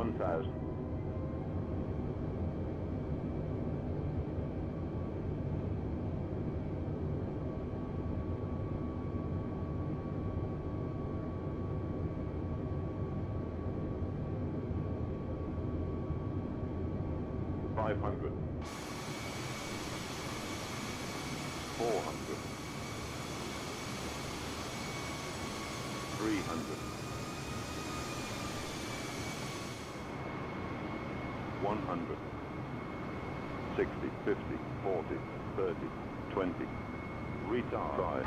1,000. Five hundred. Four hundred. Three hundred. 100, 60, 50, 40, 30, 20. Retard. Drive.